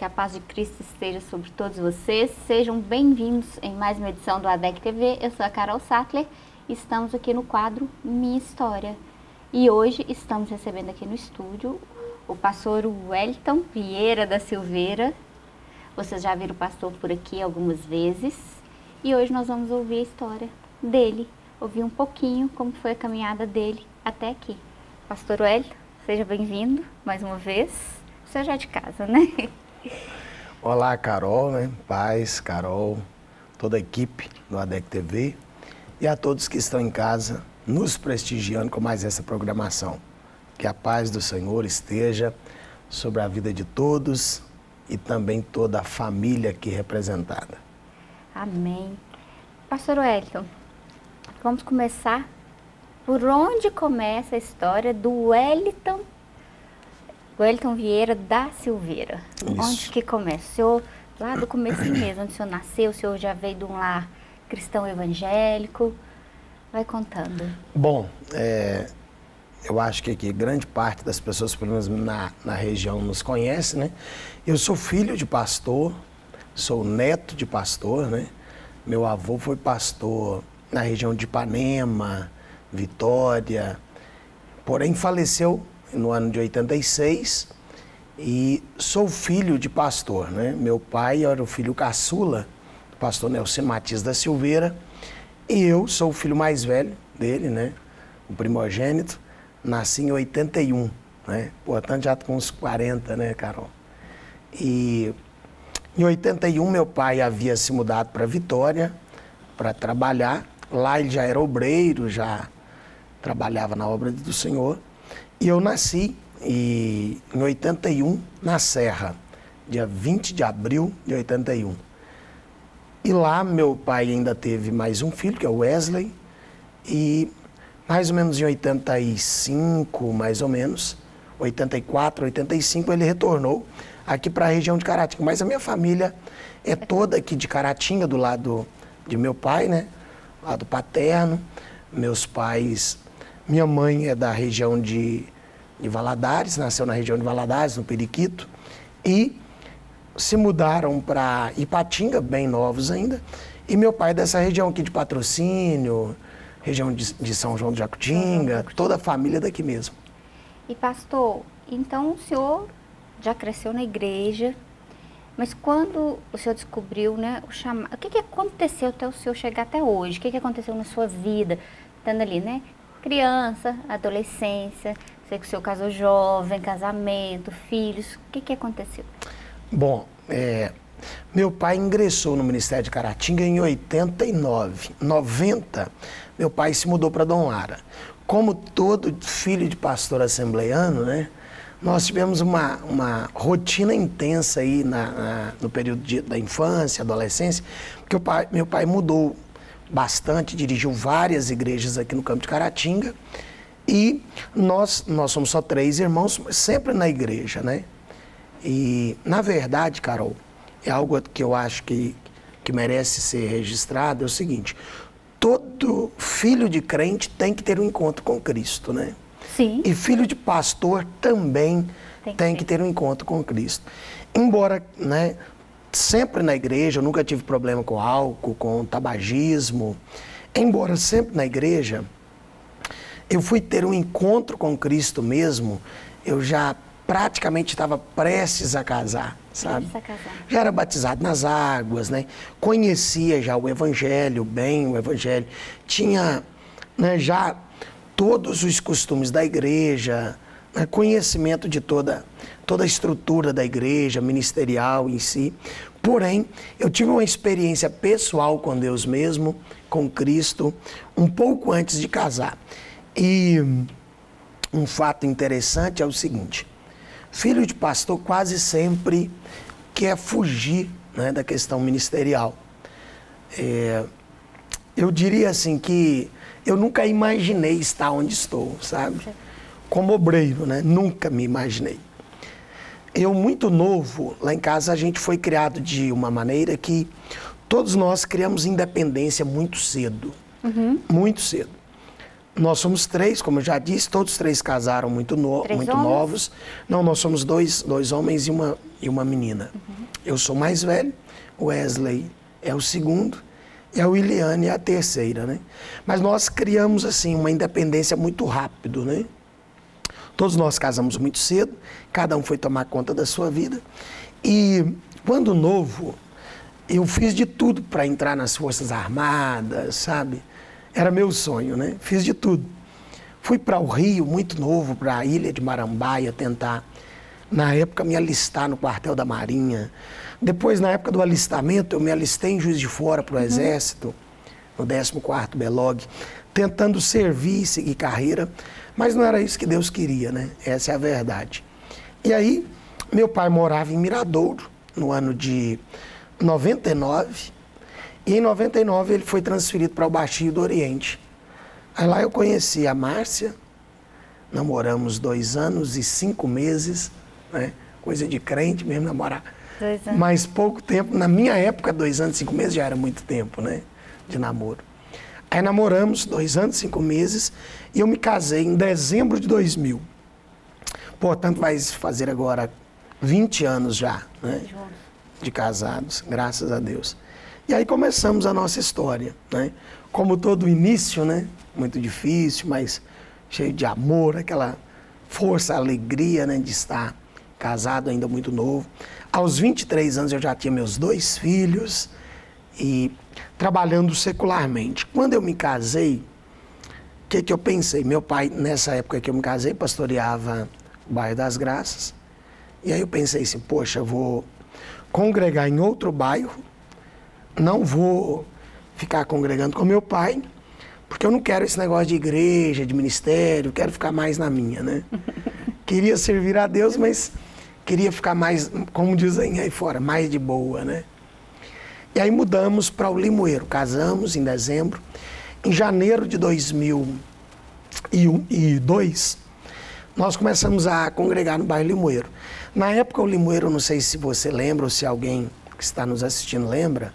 Que a paz de Cristo esteja sobre todos vocês. Sejam bem-vindos em mais uma edição do ADEC TV. Eu sou a Carol Sattler e estamos aqui no quadro Minha História. E hoje estamos recebendo aqui no estúdio o pastor Wellington Vieira da Silveira. Vocês já viram o pastor por aqui algumas vezes. E hoje nós vamos ouvir a história dele, ouvir um pouquinho como foi a caminhada dele até aqui. Pastor Wellington, seja bem-vindo mais uma vez. Você já é de casa, né? Olá, Carol, né? Paz, Carol, toda a equipe do ADEC TV e a todos que estão em casa nos prestigiando com mais essa programação. Que a paz do Senhor esteja sobre a vida de todos e também toda a família aqui representada. Amém. Pastor Wellington, vamos começar por onde começa a história do Wellington Wellington Vieira da Silveira. Isso. Onde que começa? O senhor, lá do começo mesmo, onde o senhor nasceu, o senhor já veio de um lar cristão evangélico. Vai contando. Bom, é, eu acho que aqui grande parte das pessoas, pelo menos na, na região, nos conhece, né? Eu sou filho de pastor, sou neto de pastor, né? Meu avô foi pastor na região de Ipanema, Vitória, porém faleceu no ano de 86 e sou filho de pastor, né? Meu pai era o filho caçula, do pastor Nelson Matias da Silveira, e eu sou o filho mais velho dele, né? O primogênito, nasci em 81, né? Portanto já com uns 40, né, Carol? E em 81 meu pai havia se mudado para Vitória para trabalhar. Lá ele já era obreiro, já trabalhava na obra do Senhor. E eu nasci e, em 81 na Serra, dia 20 de abril de 81. E lá meu pai ainda teve mais um filho, que é o Wesley, e mais ou menos em 85, mais ou menos, 84, 85, ele retornou aqui para a região de Caratinga. Mas a minha família é toda aqui de Caratinga, do lado de meu pai, né? Lado paterno. Meus pais minha mãe é da região de, de Valadares, nasceu na região de Valadares, no Periquito, e se mudaram para Ipatinga, bem novos ainda, e meu pai é dessa região aqui de Patrocínio, região de, de São João do Jacutinga, toda a família daqui mesmo. E pastor, então o senhor já cresceu na igreja, mas quando o senhor descobriu, né, o chamado, o que, que aconteceu até o senhor chegar até hoje? O que, que aconteceu na sua vida, estando ali, né, criança, adolescência, sei que o senhor casou jovem, casamento, filhos, o que, que aconteceu? Bom, é, meu pai ingressou no Ministério de Caratinga em 89. 90, meu pai se mudou para Dom Lara. Como todo filho de pastor assembleiano, né? Nós tivemos uma, uma rotina intensa aí na, na no período de, da infância, adolescência, porque o pai, meu pai mudou bastante, dirigiu várias igrejas aqui no campo de Caratinga. E nós, nós somos só três irmãos, sempre na igreja, né? E, na verdade, Carol, é algo que eu acho que, que merece ser registrado, é o seguinte, todo filho de crente tem que ter um encontro com Cristo, né? Sim. E filho de pastor também tem que, tem que ter um encontro com Cristo. Embora, né, sempre na igreja, eu nunca tive problema com álcool, com tabagismo. Embora sempre na igreja, eu fui ter um encontro com Cristo mesmo, eu já praticamente estava prestes a casar, sabe? A casar. Já era batizado nas águas, né? Conhecia já o Evangelho bem, o Evangelho. Tinha né, já todos os costumes da igreja, né, conhecimento de toda toda a estrutura da igreja, ministerial em si. Porém, eu tive uma experiência pessoal com Deus mesmo, com Cristo, um pouco antes de casar. E um fato interessante é o seguinte: filho de pastor quase sempre quer fugir né, da questão ministerial. É, eu diria assim que eu nunca imaginei estar onde estou, sabe? Como obreiro, né? Nunca me imaginei. Eu, muito novo, lá em casa a gente foi criado de uma maneira que todos nós criamos independência muito cedo. Uhum. Muito cedo. Nós somos três, como eu já disse, todos três casaram muito, no, muito novos. Não, nós somos dois, dois homens e uma, e uma menina. Uhum. Eu sou mais velho, Wesley é o segundo e a Williane é a terceira, né? Mas nós criamos assim uma independência muito rápido, né? Todos nós casamos muito cedo, cada um foi tomar conta da sua vida. E quando novo, eu fiz de tudo para entrar nas Forças Armadas, sabe? Era meu sonho, né? Fiz de tudo. Fui para o Rio, muito novo, para a ilha de Marambaia, tentar, na época, me alistar no quartel da Marinha. Depois, na época do alistamento, eu me alistei em Juiz de Fora para o uhum. Exército, no 14º Belog, tentando servir e seguir carreira, mas não era isso que Deus queria, né? Essa é a verdade. E aí, meu pai morava em Miradouro, no ano de 99, e em 99 ele foi transferido para o Baixio do Oriente. Aí lá eu conheci a Márcia, namoramos dois anos e cinco meses, né? coisa de crente mesmo namorar. Dois anos. Mas pouco tempo, na minha época, dois anos e cinco meses já era muito tempo, né? De namoro. Aí namoramos dois anos e cinco meses e eu me casei em dezembro de 2000. Portanto, vai fazer agora 20 anos já, né? De casados, graças a Deus. E aí começamos a nossa história, né? Como todo início, né? Muito difícil, mas cheio de amor, aquela força, alegria, né? De estar casado ainda muito novo. Aos 23 anos eu já tinha meus dois filhos e trabalhando secularmente. Quando eu me casei, que, que eu pensei? Meu pai, nessa época que eu me casei, pastoreava o bairro das Graças. E aí eu pensei assim, poxa, eu vou congregar em outro bairro não vou ficar congregando com meu pai, porque eu não quero esse negócio de igreja, de ministério, quero ficar mais na minha, né? queria servir a Deus, mas queria ficar mais, como dizem aí fora, mais de boa, né? E aí mudamos para o Limoeiro, casamos em dezembro. Em janeiro de 2002, nós começamos a congregar no bairro Limoeiro. Na época, o Limoeiro, não sei se você lembra ou se alguém que está nos assistindo lembra,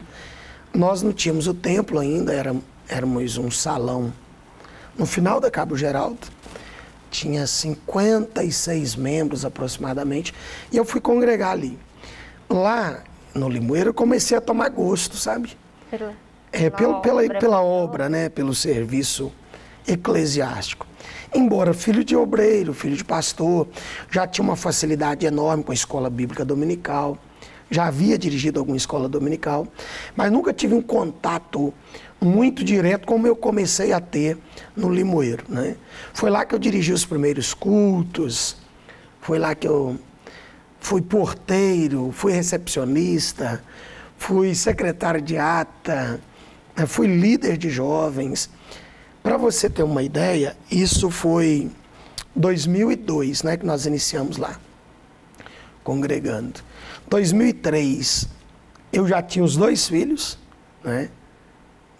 nós não tínhamos o templo ainda, era, éramos um salão. No final da Cabo Geraldo, tinha 56 membros aproximadamente, e eu fui congregar ali. Lá no Limoeiro eu comecei a tomar gosto, sabe? É, pela, pela, obra, pela obra, né? Pelo serviço eclesiástico. Embora filho de obreiro, filho de pastor, já tinha uma facilidade enorme com a escola bíblica dominical já havia dirigido alguma escola dominical, mas nunca tive um contato muito direto como eu comecei a ter no Limoeiro. Né? Foi lá que eu dirigi os primeiros cultos, foi lá que eu fui porteiro, fui recepcionista, fui secretário de ata, né? fui líder de jovens. Para você ter uma ideia, isso foi 2002, né, que nós iniciamos lá, congregando. 2003, eu já tinha os dois filhos, né?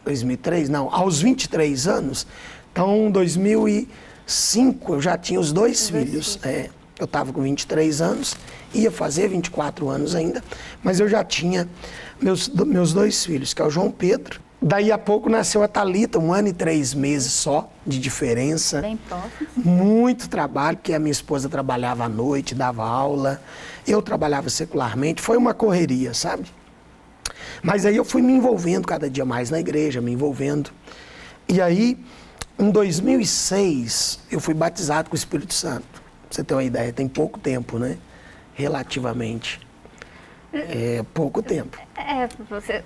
2003, não, aos 23 anos. Então, 2005, eu já tinha os dois filhos. É, eu estava com 23 anos, ia fazer 24 anos ainda, mas eu já tinha meus, meus dois filhos, que é o João Pedro. Daí a pouco nasceu a Talita, um ano e três meses só de diferença. Bem próximo. Muito trabalho, porque a minha esposa trabalhava à noite, dava aula. Eu trabalhava secularmente, foi uma correria, sabe? Mas aí eu fui me envolvendo cada dia mais na igreja, me envolvendo. E aí, em 2006, eu fui batizado com o Espírito Santo. Pra você ter uma ideia, tem pouco tempo, né? Relativamente. É pouco tempo. É, você.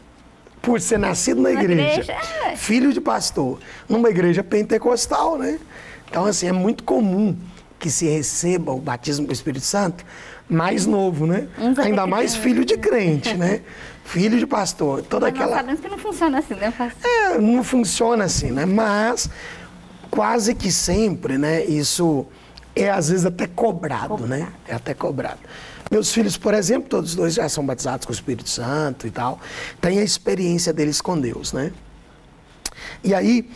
Por ser nascido na, igreja, igreja é. filho de pastor, numa igreja pentecostal, né? Então, assim, é muito comum que se receba o batismo com o Espírito Santo mais novo, né? Ainda mais filho de crente, né? Filho de pastor. Toda Mas aquela... nós sabemos que não funciona assim, né, pastor? É, não funciona assim, né? Mas quase que sempre, né? Isso é às vezes até cobrado, cobrado, né? É até cobrado. Meus filhos, por exemplo, todos dois já são batizados com o Espírito Santo e tal. Tem a experiência deles com Deus, né? E aí,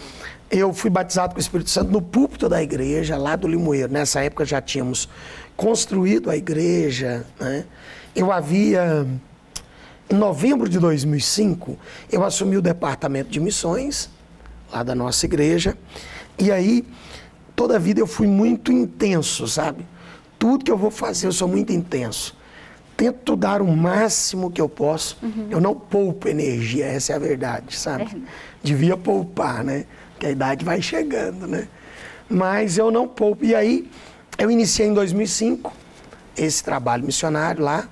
eu fui batizado com o Espírito Santo no púlpito da igreja, lá do Limoeiro. Nessa época já tínhamos construído a igreja. Né? Eu havia, em novembro de 2005, eu assumi o departamento de missões, lá da nossa igreja. E aí, toda a vida eu fui muito intenso, sabe? Tudo que eu vou fazer, eu sou muito intenso. tento dar o máximo que eu posso. Uhum. Eu não poupo energia, essa é a verdade, sabe? É. Devia poupar, né? Porque a idade vai chegando, né? Mas eu não poupo. E aí, eu iniciei em 2005 esse trabalho missionário lá.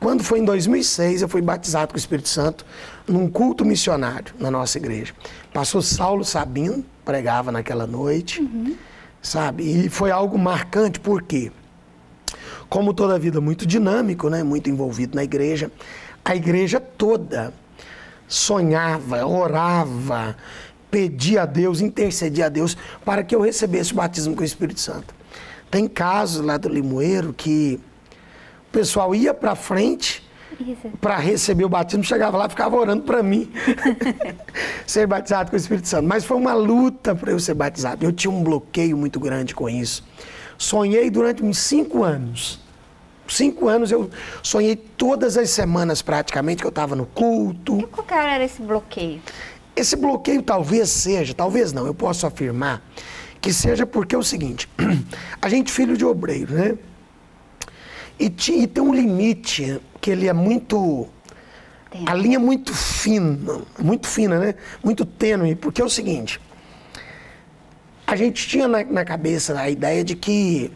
Quando foi em 2006, eu fui batizado com o Espírito Santo num culto missionário na nossa igreja. Pastor Saulo Sabino pregava naquela noite, uhum. sabe? E foi algo marcante, por quê? Como toda a vida muito dinâmico, né? muito envolvido na igreja, a igreja toda sonhava, orava, pedia a Deus, intercedia a Deus para que eu recebesse o batismo com o Espírito Santo. Tem casos lá do Limoeiro que o pessoal ia para frente para receber o batismo, chegava lá ficava orando para mim ser batizado com o Espírito Santo. Mas foi uma luta para eu ser batizado. Eu tinha um bloqueio muito grande com isso. Sonhei durante uns cinco anos. Cinco anos eu sonhei todas as semanas praticamente que eu estava no culto. E qual era esse bloqueio? Esse bloqueio talvez seja, talvez não, eu posso afirmar que seja porque é o seguinte: a gente filho de obreiro, né? E, e tem um limite que ele é muito a linha é muito fina, muito fina, né? Muito tênue, porque é o seguinte: a gente tinha na, na cabeça a ideia de que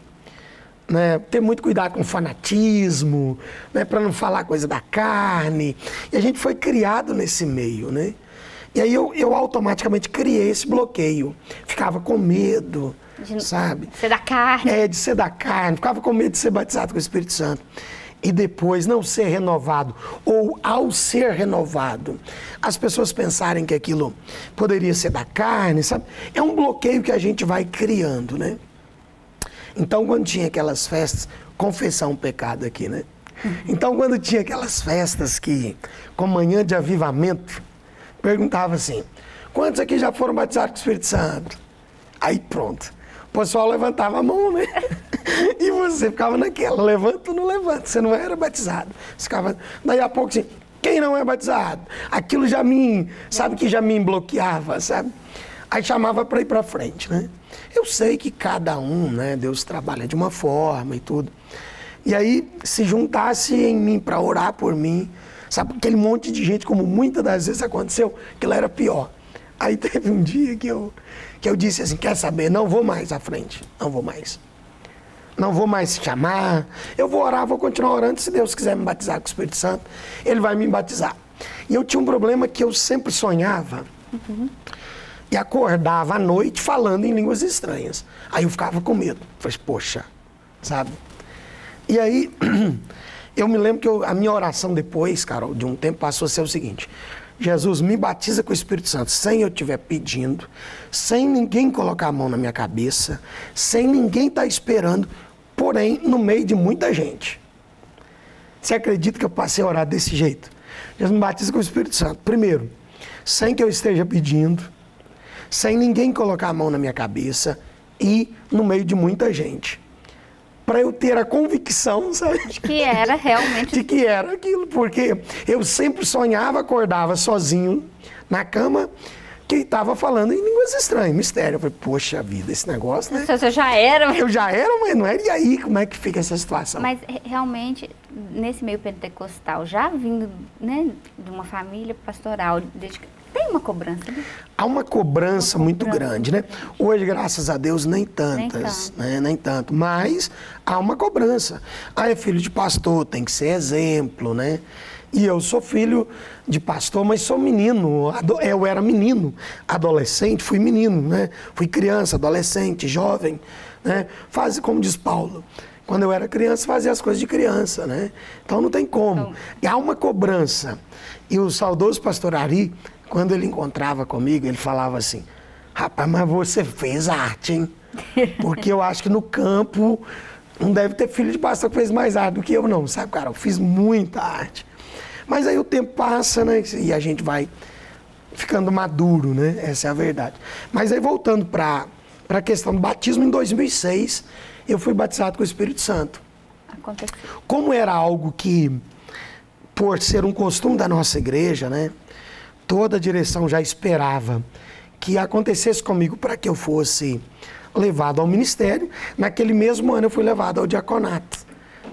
né, ter muito cuidado com fanatismo, né, para não falar coisa da carne. E a gente foi criado nesse meio, né? E aí eu, eu automaticamente criei esse bloqueio. Ficava com medo, de sabe? Ser da carne. É, de ser da carne. Ficava com medo de ser batizado com o Espírito Santo e depois não ser renovado, ou ao ser renovado, as pessoas pensarem que aquilo poderia ser da carne, sabe? É um bloqueio que a gente vai criando, né? Então, quando tinha aquelas festas, confessar um pecado aqui, né? Então, quando tinha aquelas festas que, com manhã de avivamento, perguntava assim: quantos aqui já foram batizados com o Espírito Santo? Aí pronto. O pessoal levantava a mão, né? E você ficava naquela, levanta ou não levanta, você não era batizado. Você ficava, daí a pouco assim, quem não é batizado? Aquilo já me, sabe que já me bloqueava, sabe? Aí chamava para ir para frente, né? Eu sei que cada um, né, Deus trabalha de uma forma e tudo. E aí, se juntasse em mim para orar por mim, sabe, aquele monte de gente, como muitas das vezes aconteceu, que lá era pior. Aí teve um dia que eu, que eu disse assim: quer saber? Não vou mais à frente, não vou mais não vou mais chamar, eu vou orar, vou continuar orando, se Deus quiser me batizar com o Espírito Santo, Ele vai me batizar. E eu tinha um problema que eu sempre sonhava uhum. e acordava à noite falando em línguas estranhas. Aí eu ficava com medo. Falei, poxa, sabe? E aí eu me lembro que eu, a minha oração depois, Carol, de um tempo passou a ser o seguinte: Jesus me batiza com o Espírito Santo sem eu estiver pedindo, sem ninguém colocar a mão na minha cabeça, sem ninguém estar tá esperando, porém no meio de muita gente. Você acredita que eu passei a orar desse jeito? Jesus me batiza com o Espírito Santo. Primeiro, sem que eu esteja pedindo, sem ninguém colocar a mão na minha cabeça e no meio de muita gente. Para eu ter a convicção, sabe? De que era realmente. De que era aquilo, porque eu sempre sonhava, acordava sozinho na cama que estava falando em línguas estranhas, mistério. Eu falei, poxa vida, esse negócio, né? Você já era. Eu já era, mas não era. E aí, como é que fica essa situação? Mas realmente, nesse meio pentecostal, já vindo né, de uma família pastoral, tem uma cobrança, né? Há uma cobrança uma muito cobrança. grande, né? Hoje, graças a Deus, nem tantas, nem, né? nem tanto. Mas há uma cobrança. Ah, é filho de pastor, tem que ser exemplo, né? E eu sou filho de pastor, mas sou menino. Eu era menino, adolescente, fui menino, né? Fui criança, adolescente, jovem, né? Faz como diz Paulo. Quando eu era criança, fazia as coisas de criança, né? Então não tem como. Então... E há uma cobrança. E o saudoso pastor Ari, quando ele encontrava comigo, ele falava assim: Rapaz, mas você fez arte, hein? Porque eu acho que no campo não deve ter filho de pastor que fez mais arte do que eu, não. Sabe, cara? Eu fiz muita arte. Mas aí o tempo passa, né? E a gente vai ficando maduro, né? Essa é a verdade. Mas aí voltando para a questão do batismo, em 2006 eu fui batizado com o Espírito Santo. Aconteceu. Como era algo que, por ser um costume da nossa igreja, né? Toda a direção já esperava que acontecesse comigo para que eu fosse levado ao ministério. Naquele mesmo ano eu fui levado ao diaconato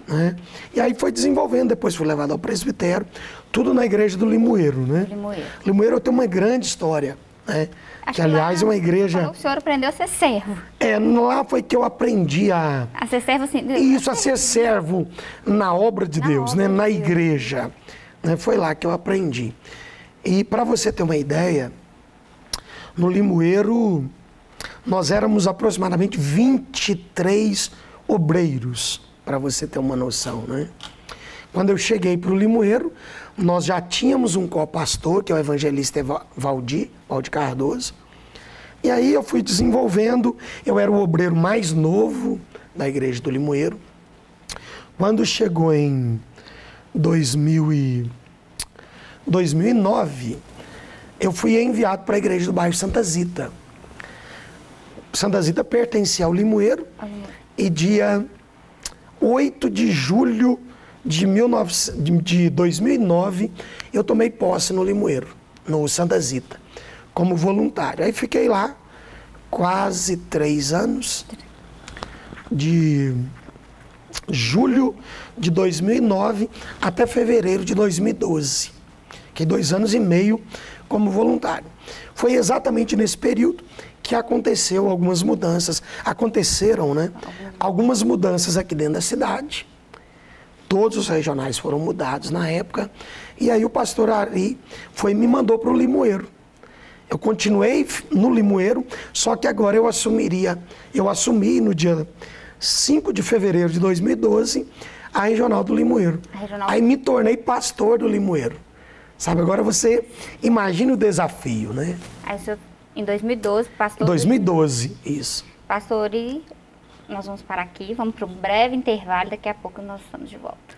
Né? E aí foi desenvolvendo, depois fui levado ao presbitério, tudo na igreja do Limoeiro, né? Limoeiro. Limoeiro tem uma grande história, né? Acho que aliás é uma igreja. O senhor aprendeu a ser servo. É, lá foi que eu aprendi a. A ser servo, assim. Isso, a ser servo na obra de Na Deus, obra né? de Na Deus. igreja. Né? Foi lá que eu aprendi. E para você ter uma ideia, no Limoeiro nós éramos aproximadamente 23 obreiros, para você ter uma noção, né? Quando eu cheguei para o Limoeiro, nós já tínhamos um co-pastor, que é o evangelista Eva- Valdir, Valdir Cardoso. E aí eu fui desenvolvendo, eu era o obreiro mais novo da igreja do Limoeiro. Quando chegou em 2000 e 2009, eu fui enviado para a igreja do bairro Santa Zita. Santa Zita pertencia ao Limoeiro e dia 8 de julho de, 19 de- de 2009 eu tomei posse no Limoeiro, no Santa Zita, como voluntário. Aí fiquei lá quase três anos, de julho de 2009 até fevereiro de 2012. Fiquei dois anos e meio como voluntário. Foi exatamente nesse período que aconteceu algumas mudanças. Aconteceram, né? Algumas mudanças aqui dentro da cidade. Todos os regionais foram mudados na época. E aí o pastor Ari foi e me mandou para o Limoeiro. Eu continuei no Limoeiro, só que agora eu assumiria, eu assumi no dia 5 de fevereiro de 2012 a regional do Limoeiro. Regional- Aí me tornei pastor do Limoeiro. Sabe, agora você imagina o desafio, né? Aí o senhor, em 2012, pastor. 2012, isso. Pastor, e nós vamos parar aqui, vamos para um breve intervalo, daqui a pouco nós estamos de volta.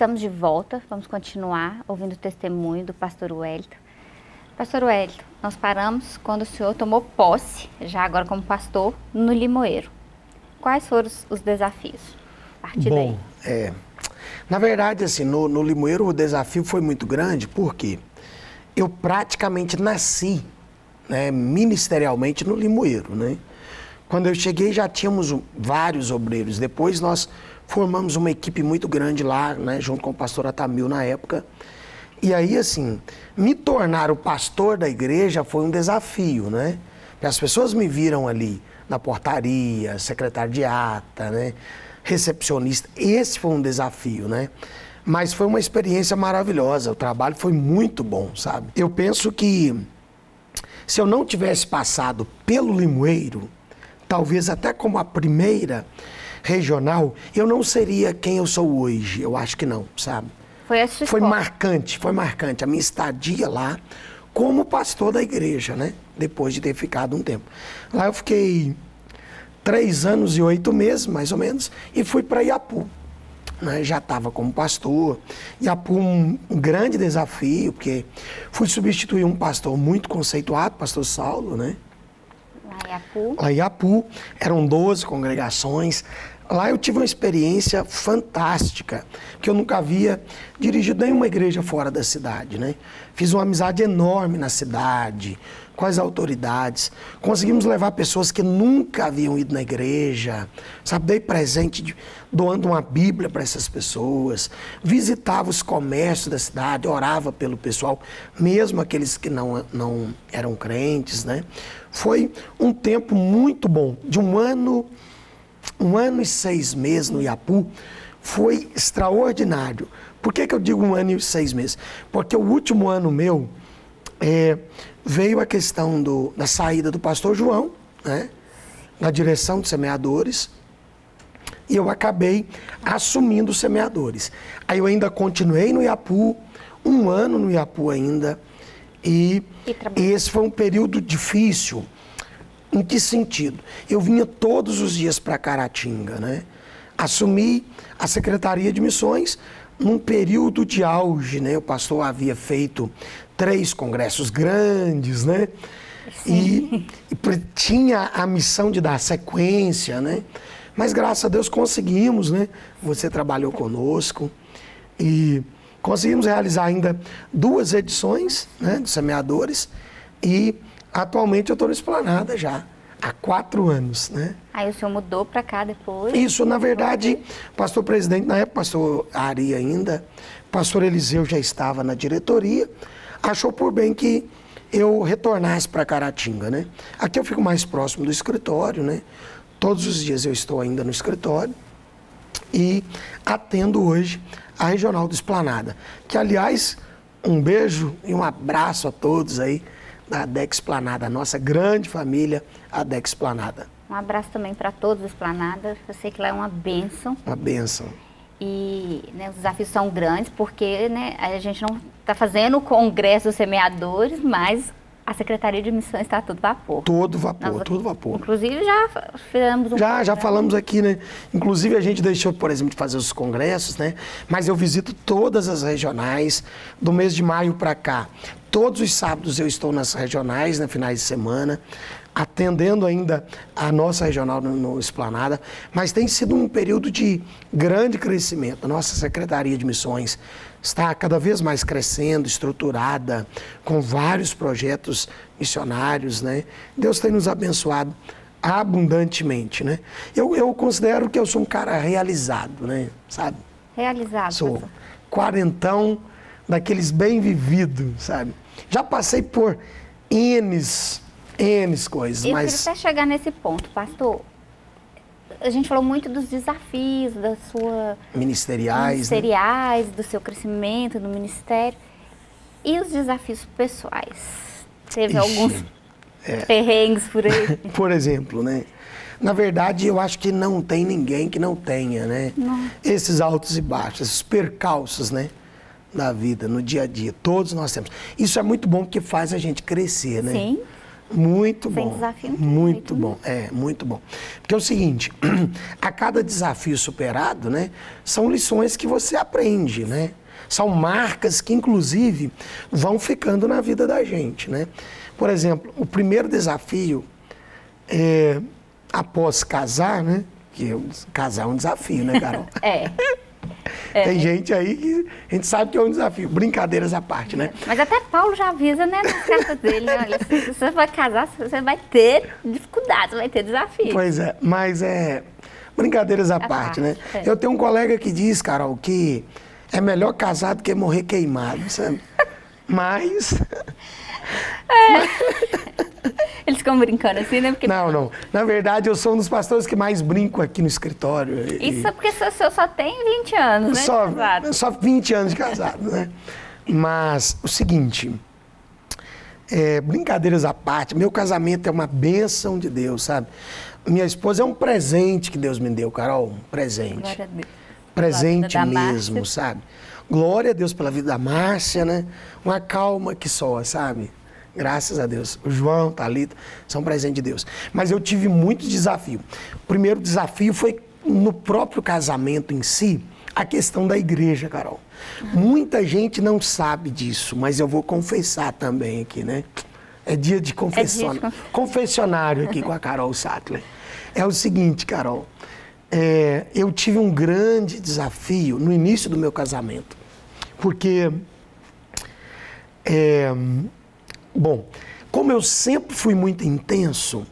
Estamos de volta, vamos continuar ouvindo o testemunho do pastor Wellington. Pastor Wellington, nós paramos quando o senhor tomou posse, já agora como pastor, no Limoeiro. Quais foram os, os desafios? A partir Bom, daí. é, na verdade, assim, no, no Limoeiro o desafio foi muito grande, porque eu praticamente nasci, né, ministerialmente no Limoeiro, né? Quando eu cheguei já tínhamos vários obreiros. Depois nós formamos uma equipe muito grande lá, né, junto com o pastor Atamil na época. E aí, assim, me tornar o pastor da igreja foi um desafio, né? Porque as pessoas me viram ali na portaria, secretário de ata, né? Recepcionista. Esse foi um desafio, né? Mas foi uma experiência maravilhosa. O trabalho foi muito bom, sabe? Eu penso que se eu não tivesse passado pelo Limoeiro, talvez até como a primeira regional, eu não seria quem eu sou hoje. Eu acho que não, sabe? Foi Foi escola. marcante, foi marcante a minha estadia lá como pastor da igreja, né? Depois de ter ficado um tempo. Lá eu fiquei três anos e oito meses, mais ou menos, e fui para Iapu. Né? Já estava como pastor. Iapu um, um grande desafio, porque fui substituir um pastor muito conceituado, pastor Saulo, né? Lá em Apu. Lá em Iapu eram 12 congregações, Lá eu tive uma experiência fantástica, que eu nunca havia dirigido nenhuma igreja fora da cidade, né? Fiz uma amizade enorme na cidade, com as autoridades. Conseguimos levar pessoas que nunca haviam ido na igreja, sabe? Dei presente de, doando uma Bíblia para essas pessoas, visitava os comércios da cidade, orava pelo pessoal, mesmo aqueles que não, não eram crentes, né? Foi um tempo muito bom, de um ano um ano e seis meses no Iapu foi extraordinário. Por que, que eu digo um ano e seis meses? Porque o último ano meu é, veio a questão do, da saída do pastor João, né, na direção dos semeadores, e eu acabei assumindo os semeadores. Aí eu ainda continuei no Iapu, um ano no Iapu ainda, e, e esse foi um período difícil em que sentido? Eu vinha todos os dias para Caratinga, né? Assumi a Secretaria de Missões num período de auge, né? O pastor havia feito três congressos grandes, né? E, e, tinha a missão de dar sequência, né? Mas graças a Deus conseguimos, né? Você trabalhou conosco e conseguimos realizar ainda duas edições, né? Dos semeadores e Atualmente eu estou no Esplanada já, há quatro anos, né? Aí o senhor mudou para cá depois? Isso, na verdade, pastor presidente, na época, pastor Ari ainda, pastor Eliseu já estava na diretoria, achou por bem que eu retornasse para Caratinga, né? Aqui eu fico mais próximo do escritório, né? Todos os dias eu estou ainda no escritório e atendo hoje a Regional do Esplanada, que aliás, um beijo e um abraço a todos aí da ADEC Esplanada, a nossa grande família ADEC Esplanada. Um abraço também para todos os Esplanadas. Eu sei que lá é uma benção. Uma benção. E né, os desafios são grandes, porque né, a gente não está fazendo o congresso dos semeadores, mas a Secretaria de Missões está todo vapor. Todo vapor, Nós, todo vapor. Inclusive já fizemos um Já, já falamos aqui, né? Inclusive a gente deixou, por exemplo, de fazer os congressos, né? Mas eu visito todas as regionais do mês de maio para cá. Todos os sábados eu estou nas regionais, na né, finais de semana, atendendo ainda a nossa regional no, no, Esplanada, mas tem sido um período de grande crescimento. A nossa Secretaria de Missões está cada vez mais crescendo, estruturada, com vários projetos missionários, né? Deus tem nos abençoado abundantemente, né? Eu, eu considero que eu sou um cara realizado, né? Sabe? Realizado. Sou quarentão daqueles bem vividos, sabe? Já passei por N's, N's coisas, Eu mas... até chegar nesse ponto, pastor. A gente falou muito dos desafios da sua... Ministeriais, né? Ministeriais, né? do seu crescimento no ministério. E os desafios pessoais? Teve Ixi, alguns é. perrengues por aí? por exemplo, né? Na verdade, eu acho que não tem ninguém que não tenha, né? Não. Esses altos e baixos, esses percalços, né? Na vida, no dia a dia. Todos nós temos. Isso é muito bom porque faz a gente crescer, né? Sim. Muito Sem bom. desafio. Muito, muito bom. É, muito bom. Porque é o seguinte, a cada desafio superado, né, são lições que você aprende, né? São marcas que, inclusive, vão ficando na vida da gente, né? Por exemplo, o primeiro desafio, é, após casar, né? Que casar é um desafio, né, Carol? é. É. Tem gente aí que a gente sabe que é um desafio. Brincadeiras à parte, né? Mas até Paulo já avisa, né, nas cartas dele, né? Olha, se você vai casar, você vai ter dificuldades, vai ter desafios. Pois é, mas é. Brincadeiras à parte, parte, né? É. Eu tenho um colega que diz, Carol, que é melhor casar do que morrer queimado, sabe? mas. É. Eles ficam brincando assim, né? Porque... Não, não. Na verdade, eu sou um dos pastores que mais brinco aqui no escritório. Isso é porque o senhor só tem 20 anos, né? Só, só 20 anos de casado, né? Mas o seguinte, é, brincadeiras à parte, meu casamento é uma bênção de Deus, sabe? Minha esposa é um presente que Deus me deu, Carol, um presente. Presente mesmo, Márcia. sabe? Glória a Deus pela vida da Márcia, né? Uma calma que só, sabe? Graças a Deus. O João, Thalita, são presente de Deus. Mas eu tive muito desafio. O primeiro desafio foi no próprio casamento em si, a questão da igreja, Carol. Muita gente não sabe disso, mas eu vou confessar também aqui, né? É dia de confessão. É confessionário aqui com a Carol Sattler. É o seguinte, Carol. é, eu tive um grande desafio no início do meu casamento. Porque, é, bom, como eu sempre fui muito intenso,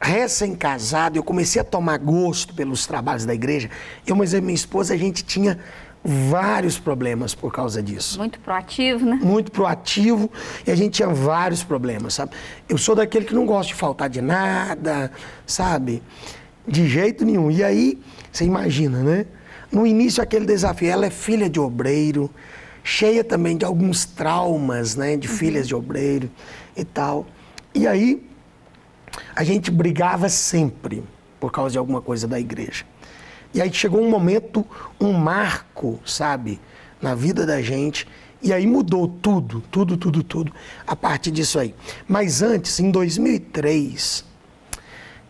recém-casado, eu comecei a tomar gosto pelos trabalhos da igreja. Eu, mas a minha esposa, a gente tinha vários problemas por causa disso. Muito proativo, né? Muito proativo e a gente tinha vários problemas, sabe? Eu sou daquele que não gosta de faltar de nada, sabe? De jeito nenhum. E aí, você imagina, né? No início, aquele desafio. Ela é filha de obreiro, cheia também de alguns traumas, né? De uhum. filhas de obreiro e tal. E aí, a gente brigava sempre por causa de alguma coisa da igreja. E aí chegou um momento, um marco, sabe, na vida da gente. E aí mudou tudo, tudo, tudo, tudo, a partir disso aí. Mas antes, em 2003,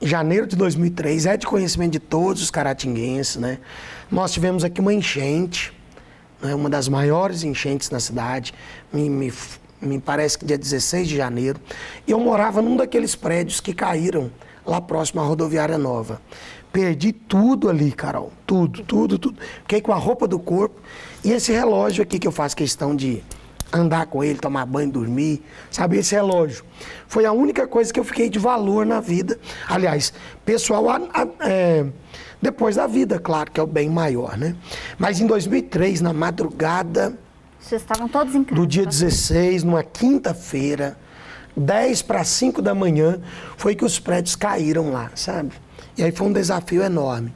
em janeiro de 2003, é de conhecimento de todos os caratinguenses, né? Nós tivemos aqui uma enchente, né? uma das maiores enchentes na cidade, me, me, me parece que dia 16 de janeiro. E eu morava num daqueles prédios que caíram lá próximo à rodoviária nova. Perdi tudo ali, Carol. Tudo, tudo, tudo. Fiquei com a roupa do corpo. E esse relógio aqui que eu faço questão de andar com ele, tomar banho, dormir, sabe? Esse relógio. Foi a única coisa que eu fiquei de valor na vida. Aliás, pessoal, a, a, é, depois da vida, claro, que é o bem maior, né? Mas em 2003, na madrugada. Vocês estavam todos em casa? Do dia 16, numa quinta-feira, 10 para 5 da manhã, foi que os prédios caíram lá, sabe? E aí foi um desafio enorme.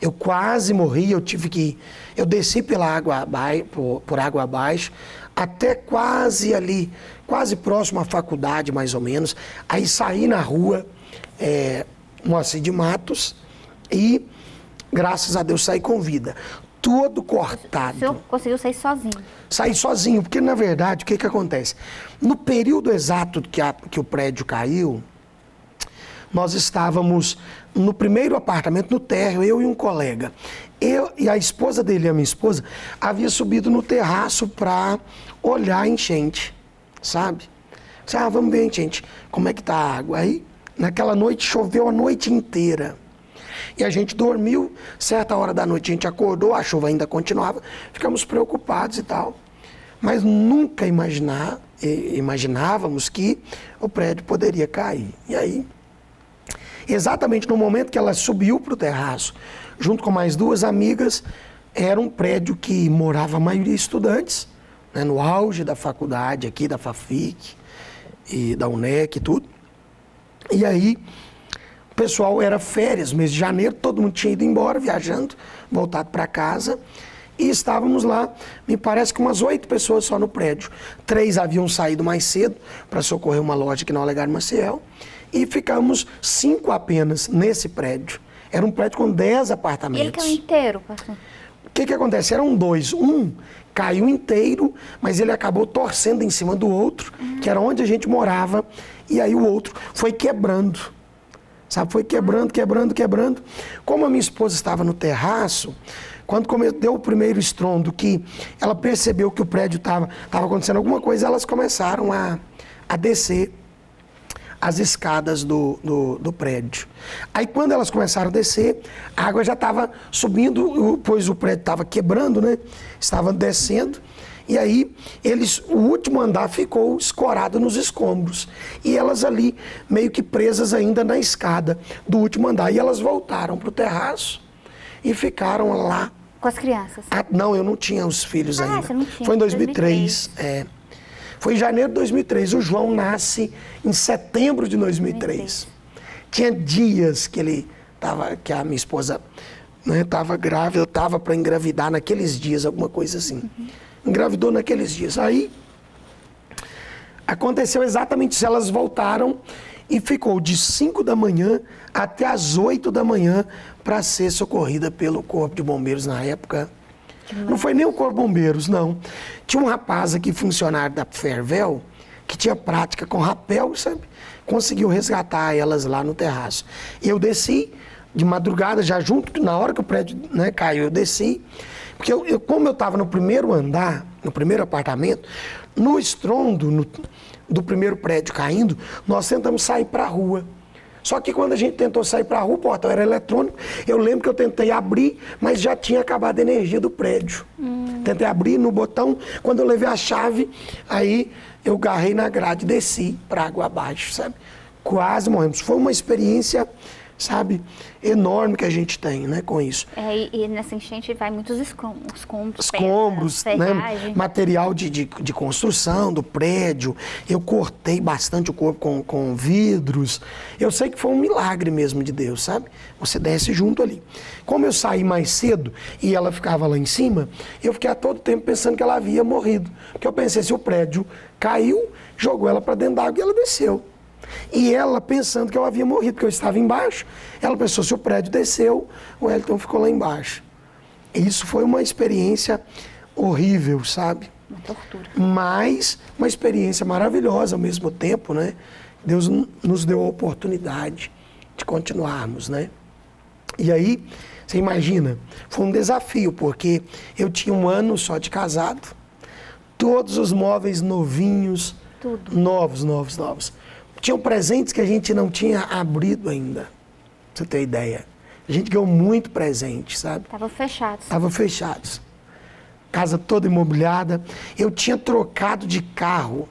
Eu quase morri, eu tive que. Eu desci pela água abaixo, por, por água abaixo, até quase ali, quase próximo à faculdade, mais ou menos. Aí saí na rua, é, Moacir de Matos, e graças a Deus saí com vida. Todo cortado. O senhor conseguiu sair sozinho? Saí sozinho, porque na verdade, o que, que acontece? No período exato que, a, que o prédio caiu, nós estávamos no primeiro apartamento, no térreo, eu e um colega. Eu e a esposa dele, a minha esposa, havia subido no terraço para olhar a enchente, sabe? Ah, vamos ver a enchente, como é que tá a água. Aí, naquela noite, choveu a noite inteira. E a gente dormiu, certa hora da noite a gente acordou, a chuva ainda continuava, ficamos preocupados e tal. Mas nunca imaginar, imaginávamos que o prédio poderia cair. E aí Exatamente no momento que ela subiu para o terraço, junto com mais duas amigas, era um prédio que morava a maioria estudantes, né, no auge da faculdade aqui, da FAFIC e da UNEC e tudo. E aí, o pessoal era férias, mês de janeiro, todo mundo tinha ido embora, viajando, voltado para casa. E estávamos lá, me parece que umas oito pessoas só no prédio. Três haviam saído mais cedo para socorrer uma loja aqui no Olegário Maciel e ficamos cinco apenas nesse prédio. Era um prédio com dez apartamentos. Ele caiu inteiro, pastor? O que, que acontece? Eram dois. Um caiu inteiro, mas ele acabou torcendo em cima do outro, uhum. que era onde a gente morava, e aí o outro foi quebrando. Sabe, foi quebrando, quebrando, quebrando. Como a minha esposa estava no terraço, quando deu o primeiro estrondo, que ela percebeu que o prédio estava acontecendo alguma coisa, elas começaram a, a descer as escadas do, do, do, prédio. Aí quando elas começaram a descer, a água já estava subindo, pois o prédio estava quebrando, né? Estava descendo. E aí eles, o último andar ficou escorado nos escombros. E elas ali meio que presas ainda na escada do último andar. E elas voltaram para o terraço e ficaram lá. Com as crianças? Ah, não, eu não tinha os filhos ah, ainda. Você não tinha. Foi em 2003. 2003. É. Foi em janeiro de 2003. O João nasce em setembro de 2003. 2003. Tinha dias que ele tava, que a minha esposa estava né, grávida, eu estava para engravidar naqueles dias, alguma coisa assim. Uhum. Engravidou naqueles dias. Aí aconteceu exatamente isso. Elas voltaram e ficou de 5 da manhã até as 8 da manhã para ser socorrida pelo Corpo de Bombeiros na época. Não foi nem o Corpo de Bombeiros, não. Tinha um rapaz aqui, funcionário da Fervel, que tinha prática com rapel, sabe? Conseguiu resgatar elas lá no terraço. Eu desci de madrugada, já junto, na hora que o prédio né, caiu, eu desci. Porque eu, eu como eu estava no primeiro andar, no primeiro apartamento, no estrondo no, do primeiro prédio caindo, nós tentamos sair para a rua. Só que quando a gente tentou sair para a rua, o portão era eletrônico. Eu lembro que eu tentei abrir, mas já tinha acabado a energia do prédio. Hum. Tentei abrir no botão, quando eu levei a chave, aí eu garrei na grade e desci para água abaixo, sabe? Quase morremos. Foi uma experiência sabe, enorme que a gente tem, né, com isso. É, e, e nessa enchente vai muitos escombros, escombros, escombros né, material de, de, de, construção do prédio. Eu cortei bastante o corpo com, com vidros. Eu sei que foi um milagre mesmo de Deus, sabe? Você desce junto ali. Como eu saí mais cedo e ela ficava lá em cima, eu fiquei a todo tempo pensando que ela havia morrido. Porque eu pensei, se o prédio caiu, jogou ela para dentro da água e ela desceu. E ela, pensando que eu havia morrido, porque eu estava embaixo, ela pensou: se o prédio desceu, o Elton ficou lá embaixo. E isso foi uma experiência horrível, sabe? Uma tortura. Mas uma experiência maravilhosa ao mesmo tempo, né? Deus nos deu a oportunidade de continuarmos, né? E aí, você imagina, foi um desafio, porque eu tinha um ano só de casado, todos os móveis novinhos, Tudo. novos, novos, novos. Tinham presentes que a gente não tinha abrido ainda. Pra você ter ideia. A gente ganhou muito presente, sabe? Estavam fechados. Estavam fechados. Casa toda imobiliada. Eu tinha trocado de carro.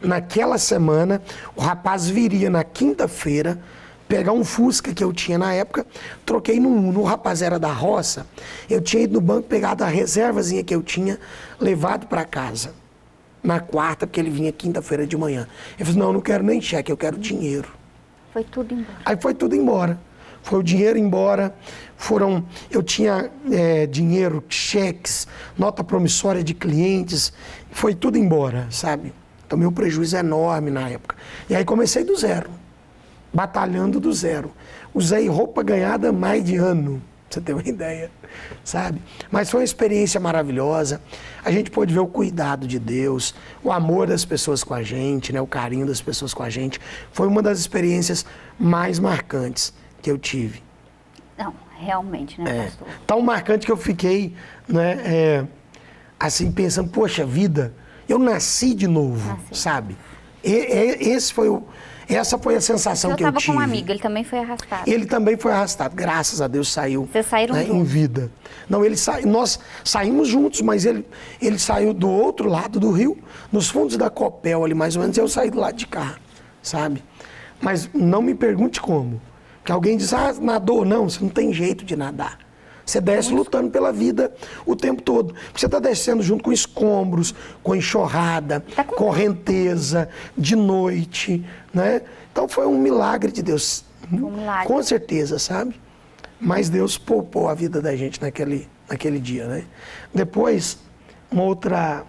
Naquela semana, o rapaz viria na quinta-feira pegar um Fusca que eu tinha na época, troquei no Uno. O rapaz era da roça. Eu tinha ido no banco, pegado a reservazinha que eu tinha, levado para casa na quarta, porque ele vinha quinta-feira de manhã. Ele falou: não, não quero nem cheque, eu quero dinheiro. Foi tudo embora. Aí foi tudo embora. Foi o dinheiro embora. Foram. Eu tinha é, dinheiro, cheques, nota promissória de clientes. Foi tudo embora, sabe? Então meu prejuízo é enorme na época. E aí comecei do zero. Batalhando do zero. Usei roupa ganhada mais de ano você ter uma ideia, sabe? Mas foi uma experiência maravilhosa. A gente pôde ver o cuidado de Deus, o amor das pessoas com a gente, né? o carinho das pessoas com a gente. Foi uma das experiências mais marcantes que eu tive. Não, realmente, né, é, pastor? Tão marcante que eu fiquei, né, é, assim, pensando, poxa vida, eu nasci de novo, nasci. sabe? Esse foi o, essa foi a sensação que eu tive. Eu estava com um amigo, ele também foi arrastado. Ele também foi arrastado, graças a Deus saiu Vocês saíram né, em vida. Não, ele sa... nós saímos juntos, mas ele, ele saiu do outro lado do rio, nos fundos da Copel ali mais ou menos, eu saí do lado de cá, sabe? Mas não me pergunte como. Que alguém diz, ah, nadou. Não, você não tem jeito de nadar. Você desce lutando pela vida o tempo todo. Você está descendo junto com escombros, com enxurrada, tá com correnteza, de noite, né? Então foi um milagre de Deus. Um milagre. Com certeza, sabe? Mas Deus poupou a vida da gente naquele, naquele dia, né? Depois, uma outra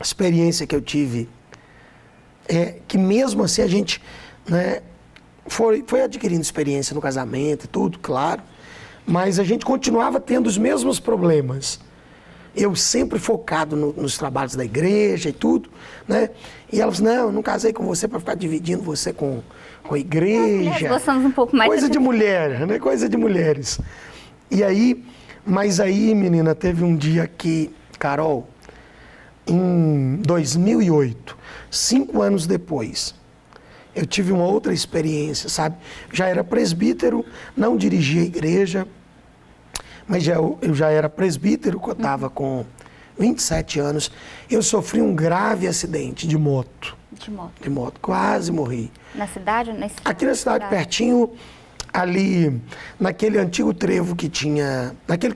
experiência que eu tive é que mesmo assim a gente né, foi, foi adquirindo experiência no casamento e tudo, claro. Mas a gente continuava tendo os mesmos problemas. Eu sempre focado no, nos trabalhos da igreja e tudo, né? E ela falou, não, eu não casei com você para ficar dividindo você com, com a igreja. Nós gostamos um pouco mais. Coisa de mulher, né? Coisa de mulheres. E aí, mas aí, menina, teve um dia que, Carol, em 2008, cinco anos depois, eu tive uma outra experiência, sabe? Já era presbítero, não dirigia a igreja, mas já, eu já era presbítero, eu estava com 27 anos. Eu sofri um grave acidente de moto. De moto? De moto, quase morri. Na cidade? Na Aqui na cidade, cidade, pertinho, ali, naquele antigo trevo que tinha, naquele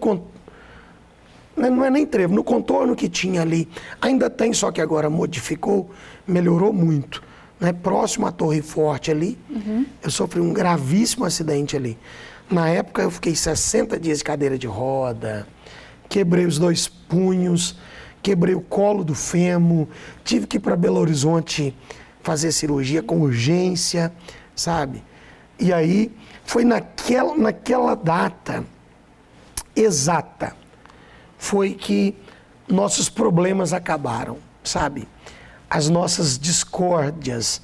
não é nem trevo, no contorno que tinha ali, ainda tem, só que agora modificou, melhorou muito. Né? Próximo à Torre Forte ali, uhum. eu sofri um gravíssimo acidente ali. Na época eu fiquei 60 dias de cadeira de roda, quebrei os dois punhos, quebrei o colo do fêmur, tive que ir para Belo Horizonte fazer cirurgia com urgência, sabe? E aí foi naquela, naquela data exata foi que nossos problemas acabaram, sabe? As nossas discórdias,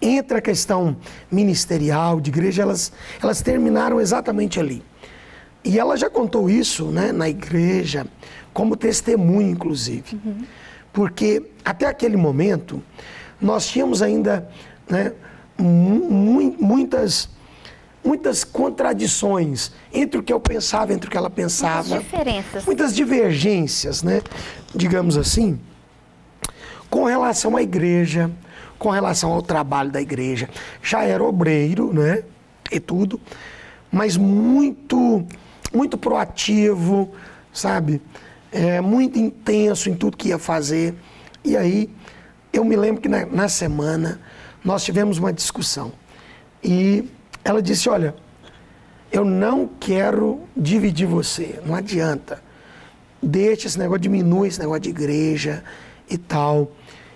entre a questão ministerial, de igreja, elas, elas terminaram exatamente ali. E ela já contou isso né, na igreja, como testemunho, inclusive. Uhum. Porque até aquele momento, nós tínhamos ainda né, mu muitas muitas contradições entre o que eu pensava, entre o que ela pensava. Muitas diferenças. Muitas divergências, né? Digamos assim, com relação à igreja, com relação ao trabalho da igreja. Já era obreiro, né? E tudo, mas muito, muito proativo, sabe? É, muito intenso em tudo que ia fazer. E aí, eu me lembro que na, na semana nós tivemos uma discussão. E ela disse: Olha, eu não quero dividir você, não adianta. Deixa esse negócio, diminui esse negócio de igreja e tal.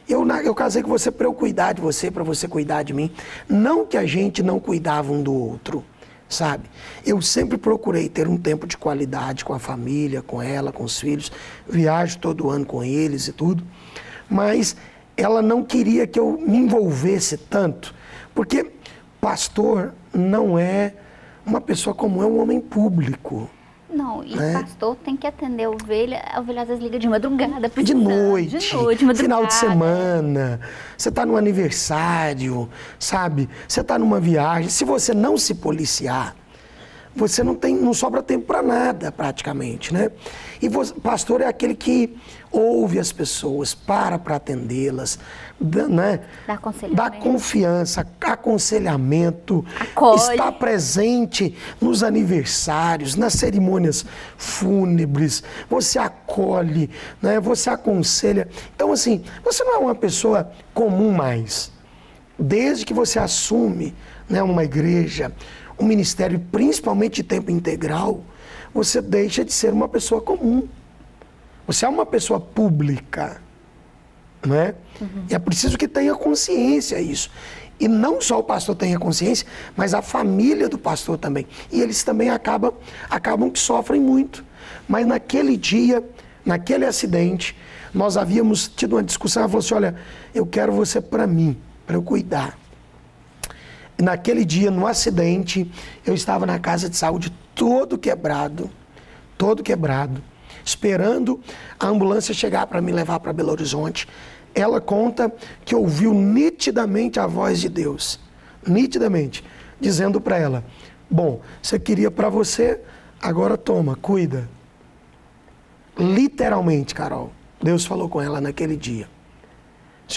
Eu, eu casei com você para eu cuidar de você, para você cuidar de mim. Não que a gente não cuidava um do outro, sabe? Eu sempre procurei ter um tempo de qualidade com a família, com ela, com os filhos. Viajo todo ano com eles e tudo. Mas ela não queria que eu me envolvesse tanto, porque pastor não é uma pessoa comum, é um homem público. Não, e né? pastor tem que atender a ovelha. A ovelha às vezes liga de madrugada. De noite, de noite, de final de semana. Você está no aniversário, sabe? Você está numa viagem. Se você não se policiar, você não tem, não sobra tempo para nada, praticamente, né? E você, pastor é aquele que ouve as pessoas, para para atendê-las, né? Dá, dá confiança, aconselhamento, Acolhe. está presente nos aniversários, nas cerimônias fúnebres, você acolhe, né? Você aconselha. Então assim, você não é uma pessoa comum mais. Desde que você assume, né, uma igreja, um ministério, principalmente de tempo integral, você deixa de ser uma pessoa comum. Você é uma pessoa pública. Não é? Uhum. E é preciso que tenha consciência isso. E não só o pastor tenha consciência, mas a família do pastor também. E eles também acabam, acabam que sofrem muito. Mas naquele dia, naquele acidente, nós havíamos tido uma discussão. Ela falou assim: olha, eu quero você para mim, para eu cuidar naquele dia, no acidente, eu estava na casa de saúde todo quebrado, todo quebrado, esperando a ambulância chegar para me levar para Belo Horizonte. Ela conta que ouviu nitidamente a voz de Deus, nitidamente, dizendo para ela: Bom, você queria para você, agora toma, cuida. Literalmente, Carol, Deus falou com ela naquele dia.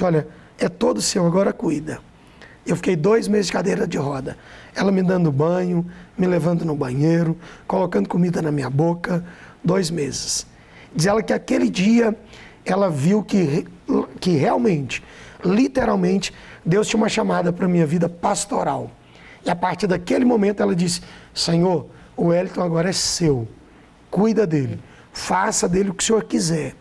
Olha, é todo seu, agora cuida. Eu fiquei dois meses de cadeira de roda. Ela me dando banho, me levando no banheiro, colocando comida na minha boca, dois meses. Diz ela que aquele dia ela viu que, que realmente, literalmente, Deus tinha uma chamada para a minha vida pastoral. E a partir daquele momento ela disse: Senhor, o Wellington agora é seu. Cuida dele. Faça dele o que o Senhor quiser.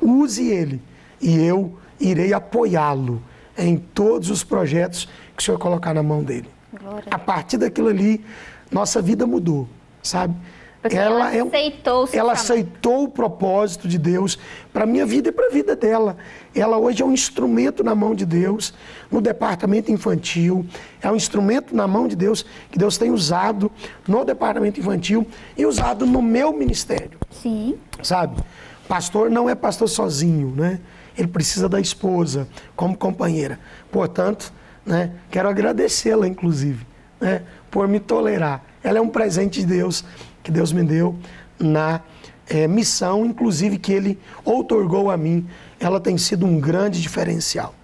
Use ele. E eu irei apoiá-lo em todos os projetos que o Senhor colocar na mão dele. Glória. A partir daquilo ali, nossa vida mudou, sabe? Porque ela, ela aceitou, ela aceitou o propósito de Deus para a minha vida e para a vida dela. Ela hoje é um instrumento na mão de Deus, no departamento infantil, é um instrumento na mão de Deus que Deus tem usado no departamento infantil e usado no meu ministério. Sim. Sabe? Pastor não é pastor sozinho, né? Ele precisa da esposa como companheira. Portanto, né? Quero agradecê-la, inclusive, né? por me tolerar. Ela é um presente de Deus que Deus me deu na é, missão, inclusive que Ele outorgou a mim. Ela tem sido um grande diferencial.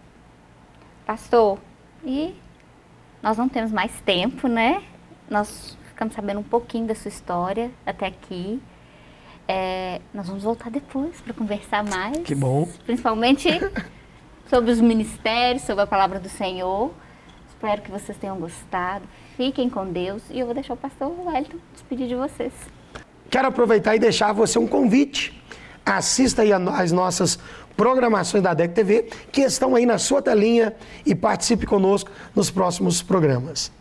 Pastor, e nós não temos mais tempo, né? Nós ficamos sabendo um pouquinho da sua história até aqui. É, nós vamos voltar depois para conversar mais. Que bom. Principalmente sobre os ministérios, sobre a palavra do Senhor. Espero que vocês tenham gostado. Fiquem com Deus e eu vou deixar o pastor Wellington despedir de vocês. Quero aproveitar e deixar você um convite. Assista aí as nossas programações da DEC TV, que estão aí na sua telinha e participe conosco nos próximos programas.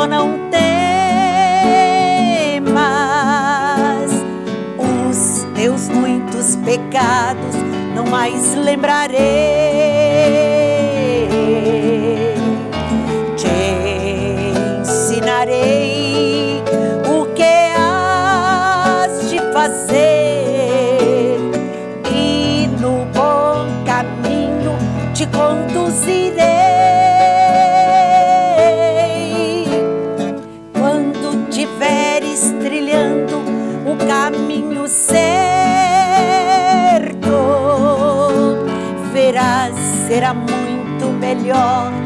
tu não temas os teus muitos pecados, não mais lembrarei. young.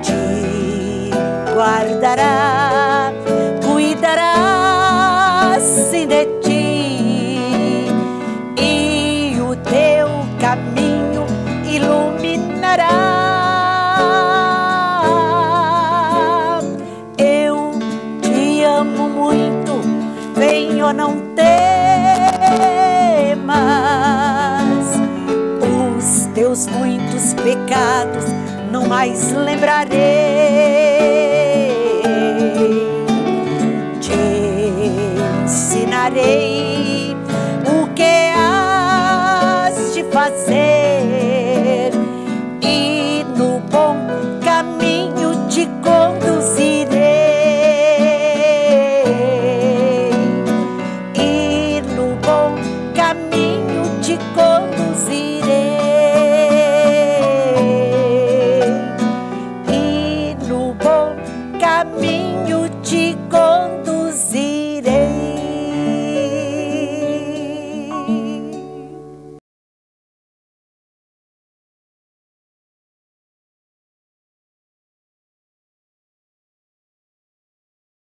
ci guarderà. mas lembrarei.